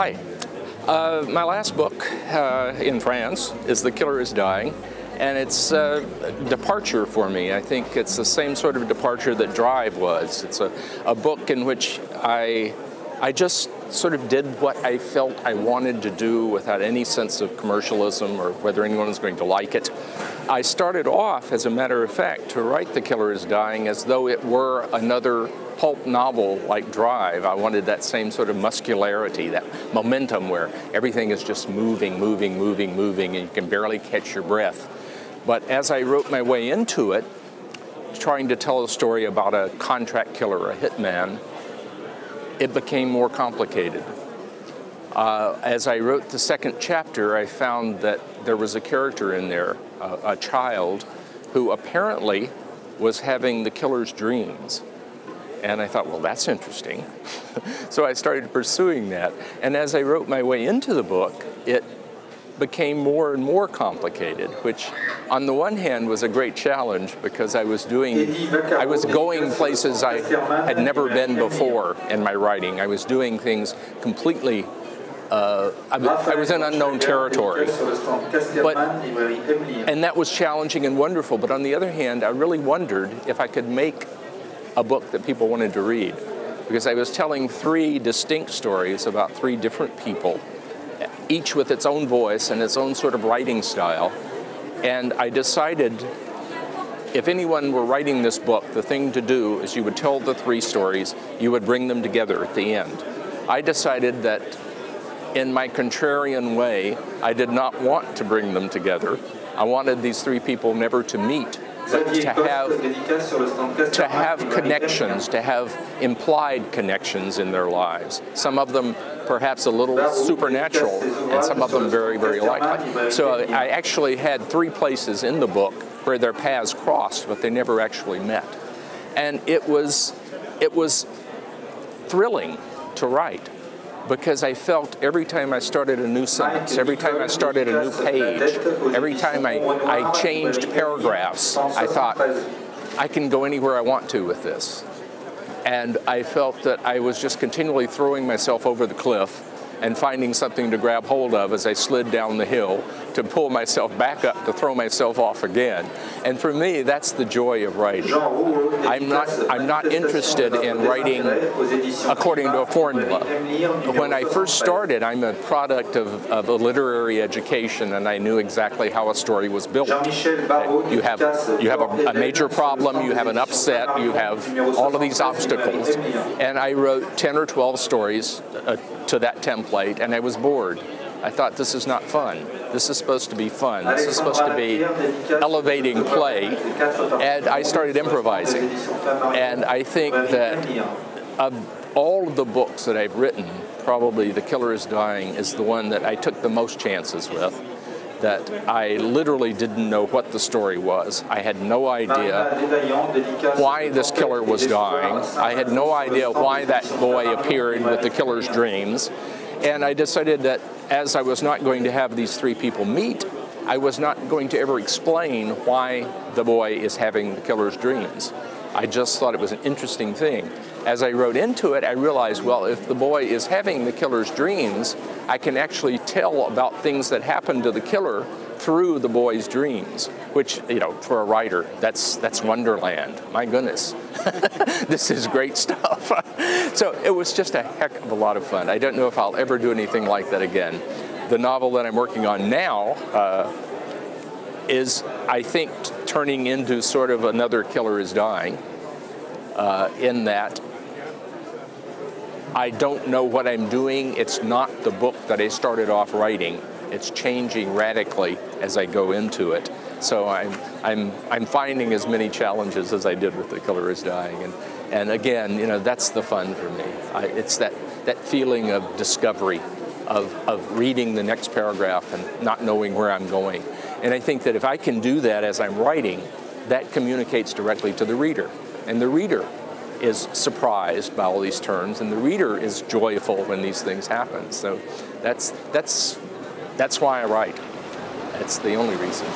Uh, hi. Uh, my last book uh, in France is The Killer is Dying, and it's a departure for me. I think it's the same sort of departure that Drive was. It's a, a book in which I, I just sort of did what I felt I wanted to do without any sense of commercialism or whether anyone was going to like it. I started off, as a matter of fact, to write The Killer is Dying as though it were another pulp novel like Drive. I wanted that same sort of muscularity, that momentum where everything is just moving, moving, moving, moving, and you can barely catch your breath. But as I wrote my way into it, trying to tell a story about a contract killer, a hitman, it became more complicated. Uh, as I wrote the second chapter, I found that there was a character in there, a, a child, who apparently was having the killer's dreams. And I thought, well, that's interesting. so I started pursuing that. And as I wrote my way into the book, it became more and more complicated, which on the one hand was a great challenge because I was doing, I was going places I had never been before in my writing. I was doing things completely, uh, I, I was in unknown territory. But, and that was challenging and wonderful, but on the other hand, I really wondered if I could make a book that people wanted to read because I was telling three distinct stories about three different people each with its own voice and its own sort of writing style. And I decided if anyone were writing this book, the thing to do is you would tell the three stories, you would bring them together at the end. I decided that in my contrarian way, I did not want to bring them together. I wanted these three people never to meet, but to have, to have connections, to have implied connections in their lives. Some of them perhaps a little supernatural, and some of them very, very likely. So I actually had three places in the book where their paths crossed, but they never actually met. And it was, it was thrilling to write because I felt every time I started a new sentence, every time I started a new page, every time I, I changed paragraphs, I thought, I can go anywhere I want to with this. And I felt that I was just continually throwing myself over the cliff and finding something to grab hold of as I slid down the hill to pull myself back up to throw myself off again. And for me, that's the joy of writing. I'm not, I'm not interested in writing according to a formula. When I first started, I'm a product of, of a literary education and I knew exactly how a story was built. You have, you have a, a major problem, you have an upset, you have all of these obstacles. And I wrote 10 or 12 stories uh, to that template and I was bored. I thought this is not fun. This is supposed to be fun. This is supposed to be elevating play. And I started improvising. And I think that of all of the books that I've written, probably The Killer is Dying is the one that I took the most chances with. That I literally didn't know what the story was. I had no idea why this killer was dying. I had no idea why that boy appeared with the killer's dreams. And I decided that as I was not going to have these three people meet, I was not going to ever explain why the boy is having the killer's dreams. I just thought it was an interesting thing. As I wrote into it, I realized, well, if the boy is having the killer's dreams, I can actually tell about things that happened to the killer through the boy's dreams, which, you know, for a writer, that's, that's wonderland. My goodness, this is great stuff. so it was just a heck of a lot of fun. I don't know if I'll ever do anything like that again. The novel that I'm working on now uh, is, I think, turning into sort of another Killer is Dying, uh, in that I don't know what I'm doing. It's not the book that I started off writing. It's changing radically as I go into it. So I'm, I'm, I'm finding as many challenges as I did with The Killer is Dying. And, and again, you know, that's the fun for me. I, it's that, that feeling of discovery, of, of reading the next paragraph and not knowing where I'm going. And I think that if I can do that as I'm writing, that communicates directly to the reader. And the reader is surprised by all these turns, and the reader is joyful when these things happen. So that's, that's that's why I write. That's the only reason.